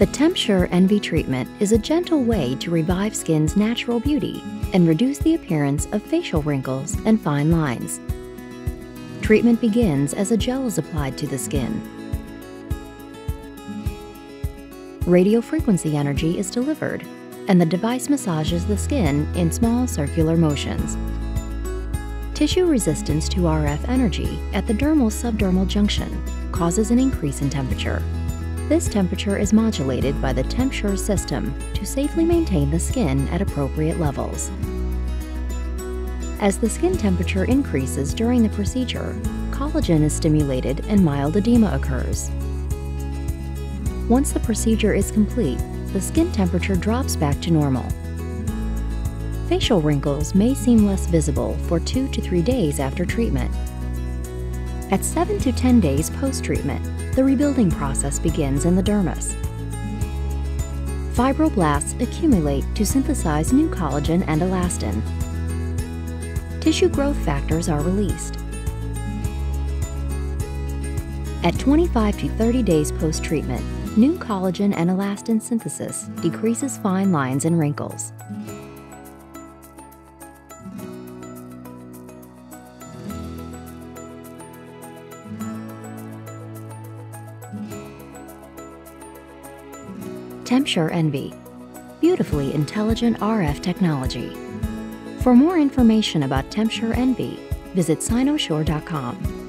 The TempSure Envi treatment is a gentle way to revive skin's natural beauty and reduce the appearance of facial wrinkles and fine lines. Treatment begins as a gel is applied to the skin. Radio frequency energy is delivered, and the device massages the skin in small circular motions. Tissue resistance to RF energy at the dermal subdermal junction causes an increase in temperature. This temperature is modulated by the TempSure system to safely maintain the skin at appropriate levels. As the skin temperature increases during the procedure, collagen is stimulated and mild edema occurs. Once the procedure is complete, the skin temperature drops back to normal. Facial wrinkles may seem less visible for 2 to 3 days after treatment. At 7 to 10 days post-treatment, the rebuilding process begins in the dermis. Fibroblasts accumulate to synthesize new collagen and elastin. Tissue growth factors are released. At 25 to 30 days post-treatment, new collagen and elastin synthesis decreases fine lines and wrinkles. TempSure Envi, beautifully intelligent RF technology. For more information about TempSure Envi, visit Cynosure.com.